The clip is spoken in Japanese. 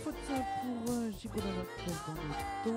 pour euh, Gigolo dans le dos.